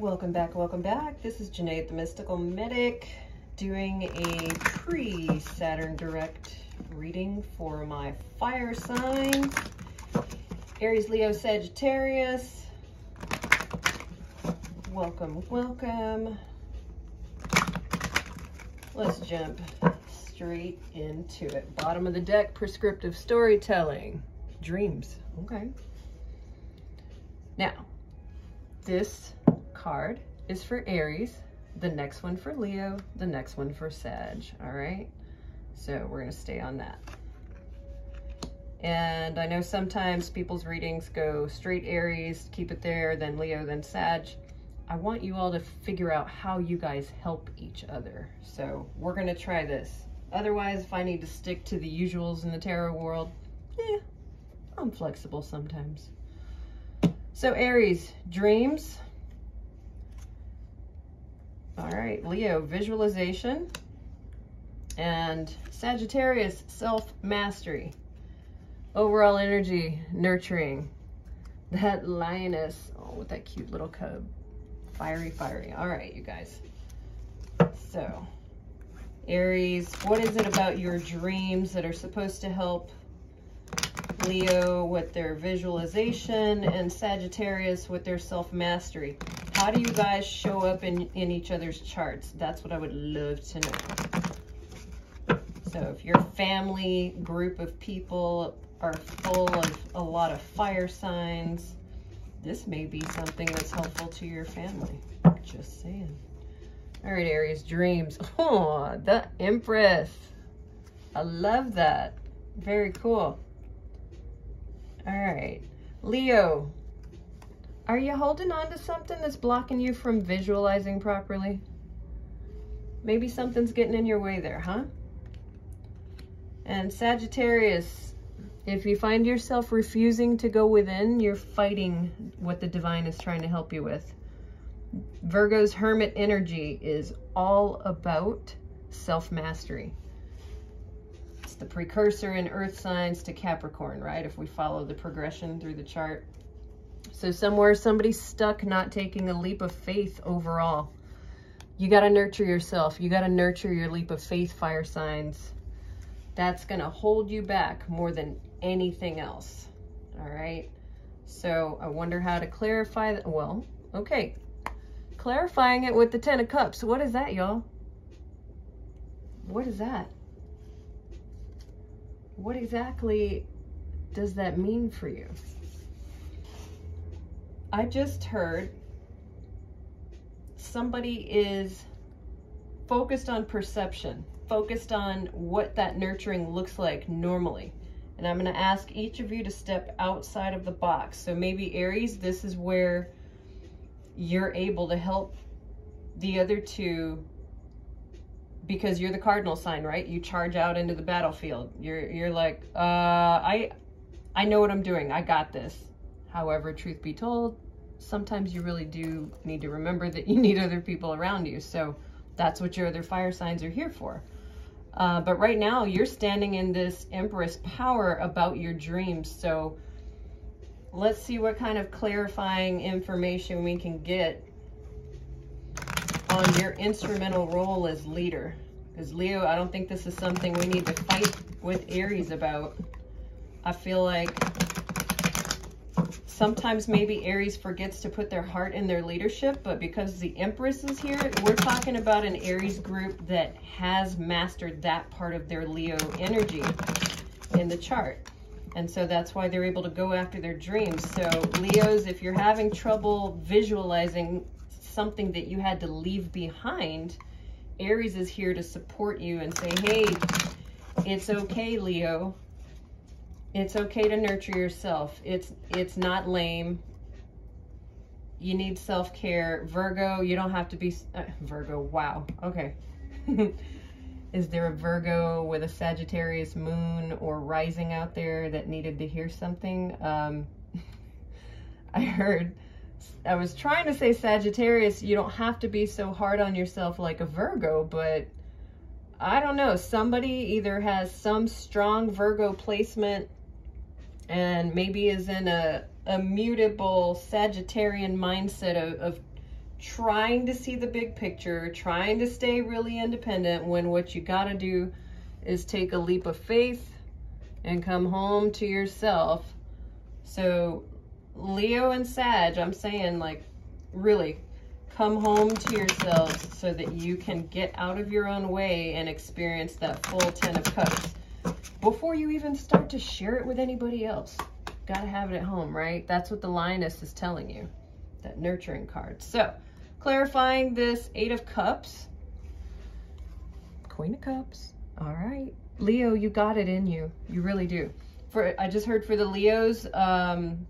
Welcome back, welcome back. This is Janae the Mystical Medic doing a pre-Saturn Direct reading for my fire sign. Aries, Leo, Sagittarius. Welcome, welcome. Let's jump straight into it. Bottom of the deck, prescriptive storytelling. Dreams, okay. Now, this card is for Aries, the next one for Leo, the next one for Sag, all right? So we're gonna stay on that. And I know sometimes people's readings go straight Aries, keep it there, then Leo, then Sag. I want you all to figure out how you guys help each other. So we're gonna try this. Otherwise, if I need to stick to the usuals in the tarot world, yeah, I'm flexible sometimes. So Aries, dreams, all right, Leo, visualization. And Sagittarius, self-mastery. Overall energy, nurturing. That lioness, oh, with that cute little cub. Fiery, fiery. All right, you guys. So, Aries, what is it about your dreams that are supposed to help Leo with their visualization and Sagittarius with their self-mastery? How do you guys show up in, in each other's charts? That's what I would love to know. So if your family group of people are full of a lot of fire signs, this may be something that's helpful to your family. Just saying. All right, Aries, dreams. Oh, the Empress. I love that. Very cool. All right. Leo, are you holding on to something that's blocking you from visualizing properly? Maybe something's getting in your way there, huh? And Sagittarius, if you find yourself refusing to go within, you're fighting what the divine is trying to help you with. Virgo's hermit energy is all about self-mastery. It's the precursor in earth signs to Capricorn, right? If we follow the progression through the chart. So somewhere somebody's stuck not taking a leap of faith overall. You got to nurture yourself. You got to nurture your leap of faith fire signs. That's going to hold you back more than anything else. All right. So I wonder how to clarify that. Well, okay. Clarifying it with the Ten of Cups. What is that, y'all? What is that? What exactly does that mean for you? I just heard somebody is focused on perception, focused on what that nurturing looks like normally. And I'm going to ask each of you to step outside of the box. So maybe Aries, this is where you're able to help the other two because you're the cardinal sign, right? You charge out into the battlefield. You're you're like, uh, I I know what I'm doing. I got this. However, truth be told, sometimes you really do need to remember that you need other people around you. So that's what your other fire signs are here for. Uh, but right now, you're standing in this Empress power about your dreams. So let's see what kind of clarifying information we can get on your instrumental role as leader. Because Leo, I don't think this is something we need to fight with Aries about. I feel like sometimes maybe Aries forgets to put their heart in their leadership, but because the Empress is here, we're talking about an Aries group that has mastered that part of their Leo energy in the chart. And so that's why they're able to go after their dreams. So Leos, if you're having trouble visualizing something that you had to leave behind, Aries is here to support you and say, hey, it's okay, Leo. It's okay to nurture yourself. It's it's not lame. You need self-care. Virgo, you don't have to be... Uh, Virgo, wow. Okay. Is there a Virgo with a Sagittarius moon or rising out there that needed to hear something? Um, I heard... I was trying to say Sagittarius, you don't have to be so hard on yourself like a Virgo, but I don't know. Somebody either has some strong Virgo placement and maybe is in a, a mutable Sagittarian mindset of, of trying to see the big picture, trying to stay really independent when what you got to do is take a leap of faith and come home to yourself. So Leo and Sag, I'm saying like really come home to yourselves so that you can get out of your own way and experience that full 10 of cups before you even start to share it with anybody else. Got to have it at home, right? That's what the lioness is telling you, that nurturing card. So clarifying this eight of cups, queen of cups. All right. Leo, you got it in you. You really do. For I just heard for the Leos um,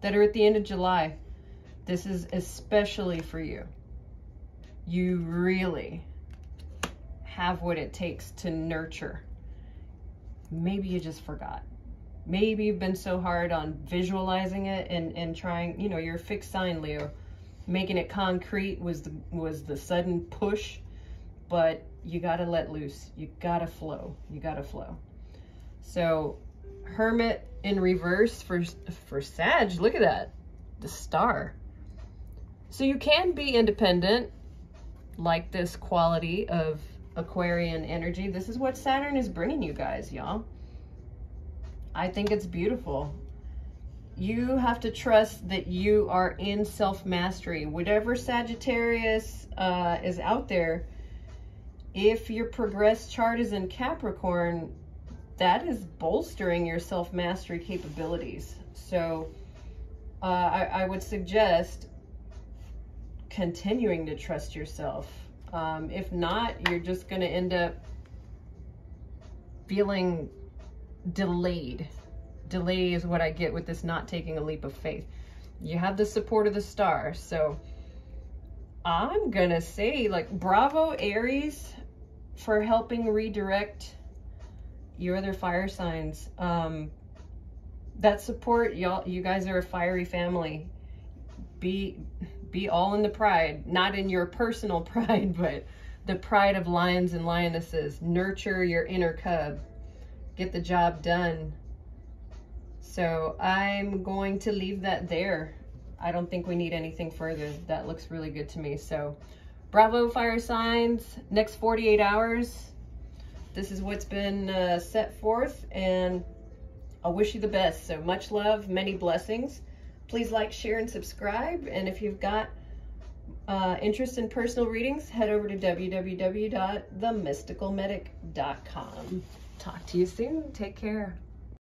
that are at the end of July, this is especially for you. You really have what it takes to nurture. Maybe you just forgot. Maybe you've been so hard on visualizing it and, and trying, you know, your fixed sign, Leo. Making it concrete was the was the sudden push, but you gotta let loose. You gotta flow. You gotta flow. So Hermit in reverse for for Sag. Look at that. The star. So you can be independent, like this quality of Aquarian energy. This is what Saturn is bringing you guys, y'all. I think it's beautiful. You have to trust that you are in self-mastery. Whatever Sagittarius uh, is out there, if your progress chart is in Capricorn, that is bolstering your self-mastery capabilities. So uh, I, I would suggest continuing to trust yourself. Um, if not, you're just going to end up feeling delayed. Delay is what I get with this not taking a leap of faith. You have the support of the star. So I'm going to say like bravo Aries for helping redirect your other fire signs. Um, that support, y'all, you guys are a fiery family. Be be all in the pride, not in your personal pride, but the pride of lions and lionesses. Nurture your inner cub. Get the job done. So I'm going to leave that there. I don't think we need anything further. That looks really good to me. So bravo fire signs, next 48 hours. This is what's been uh, set forth and I wish you the best. So much love, many blessings. Please like, share, and subscribe. And if you've got uh, interest in personal readings, head over to www.themysticalmedic.com. Talk to you soon. Take care.